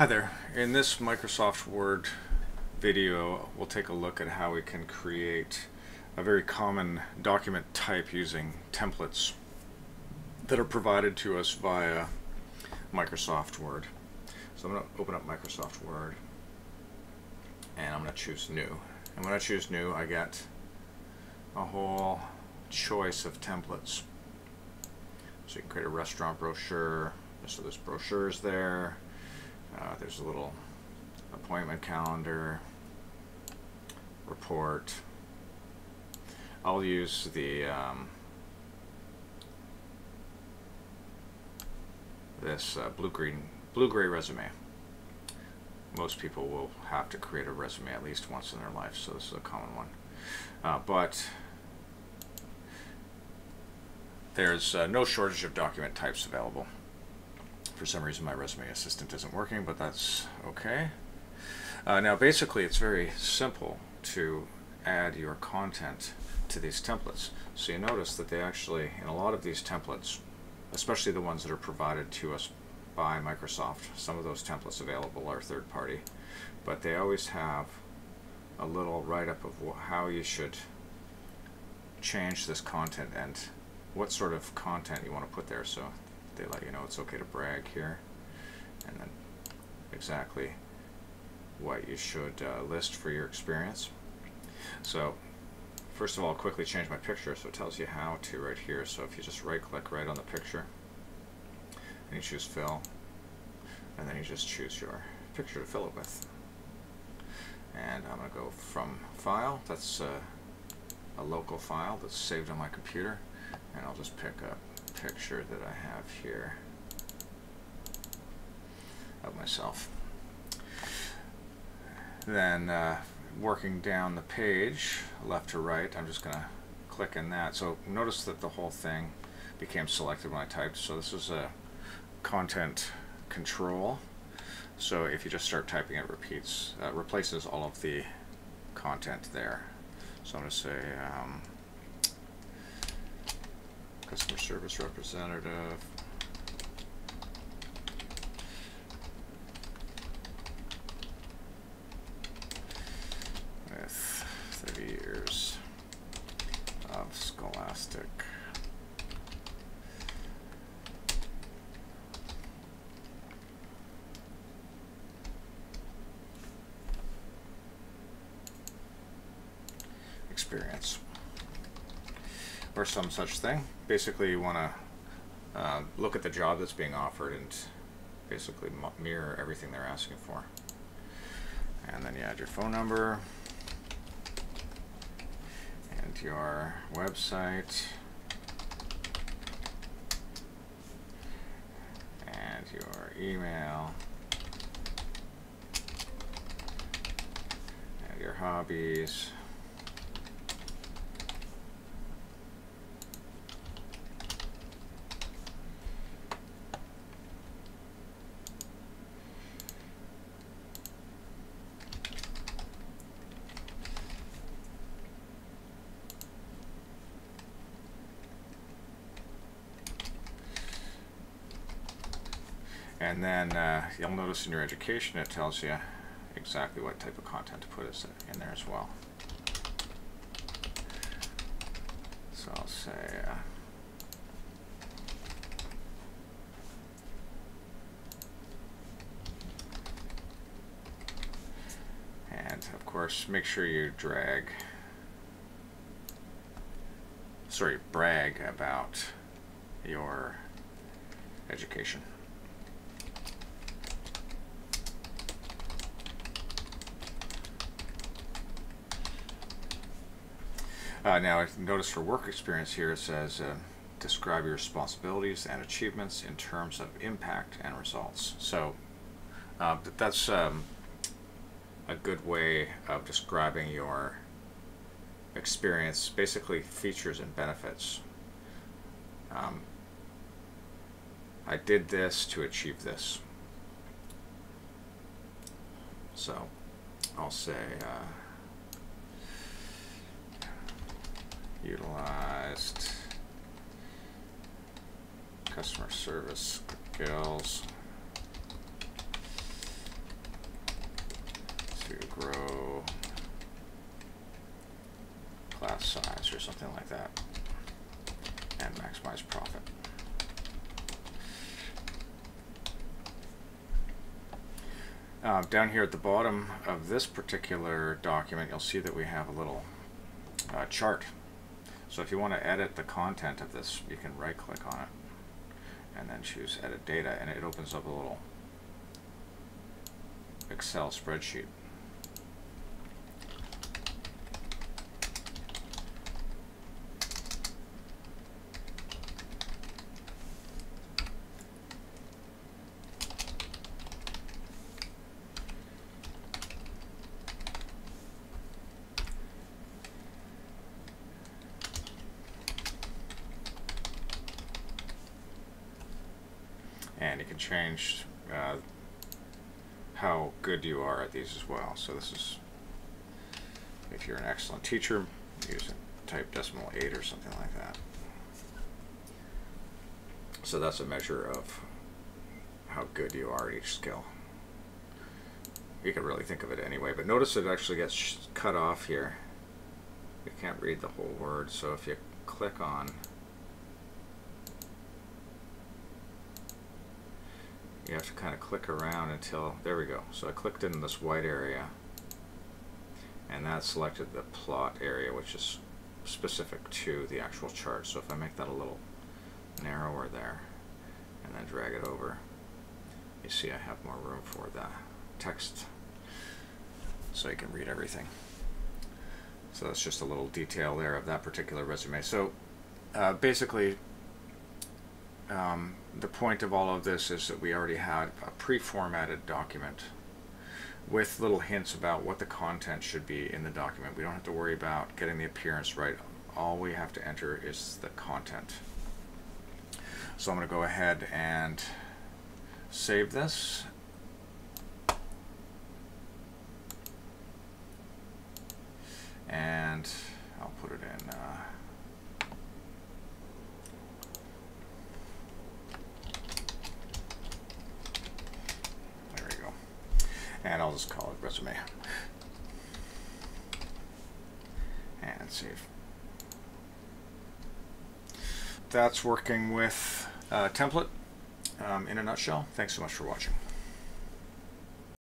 Hi there. In this Microsoft Word video, we'll take a look at how we can create a very common document type using templates that are provided to us via Microsoft Word. So I'm going to open up Microsoft Word and I'm going to choose New. And when I choose New, I get a whole choice of templates. So you can create a restaurant brochure. So there's brochures there. Uh, there's a little appointment calendar, report. I'll use the um, this uh, blue-green, blue-gray resume. Most people will have to create a resume at least once in their life, so this is a common one. Uh, but there's uh, no shortage of document types available. For some reason my resume assistant isn't working, but that's okay. Uh, now basically it's very simple to add your content to these templates. So you notice that they actually, in a lot of these templates, especially the ones that are provided to us by Microsoft, some of those templates available are third party, but they always have a little write-up of how you should change this content and what sort of content you want to put there. So they let you know it's okay to brag here and then exactly what you should uh, list for your experience. So first of all, I'll quickly change my picture so it tells you how to right here. So if you just right click right on the picture and you choose fill and then you just choose your picture to fill it with. And I'm going to go from file, that's uh, a local file that's saved on my computer and I'll just pick up picture that I have here of myself. Then uh, working down the page, left to right, I'm just going to click in that. So notice that the whole thing became selected when I typed. So this is a content control. So if you just start typing, it repeats, uh, replaces all of the content there. So I'm going to say um, customer service representative. With 30 years of scholastic. experience or some such thing. Basically, you want to uh, look at the job that's being offered and basically mirror everything they're asking for. And then you add your phone number and your website and your email and your hobbies. And then uh, you'll notice in your education it tells you exactly what type of content to put in there as well. So I'll say uh, and of course make sure you drag sorry brag about your education. Uh, now, notice for work experience here, it says uh, describe your responsibilities and achievements in terms of impact and results. So uh, that's um, a good way of describing your experience, basically features and benefits. Um, I did this to achieve this. So I'll say uh, utilized customer service skills to grow class size or something like that and maximize profit. Uh, down here at the bottom of this particular document, you'll see that we have a little uh, chart so if you want to edit the content of this, you can right click on it and then choose edit data and it opens up a little Excel spreadsheet. and you can change uh, how good you are at these as well. So this is, if you're an excellent teacher, use a type decimal 8 or something like that. So that's a measure of how good you are at each skill. You can really think of it anyway, but notice it actually gets cut off here. You can't read the whole word, so if you click on you have to kind of click around until, there we go. So I clicked in this white area and that selected the plot area which is specific to the actual chart. So if I make that a little narrower there and then drag it over, you see I have more room for the text so you can read everything. So that's just a little detail there of that particular resume. So uh, basically um, the point of all of this is that we already had a pre-formatted document with little hints about what the content should be in the document. We don't have to worry about getting the appearance right. All we have to enter is the content. So I'm going to go ahead and save this. And I'll put it in uh, I'll call it resume and save. That's working with uh, template um, in a nutshell. Thanks so much for watching.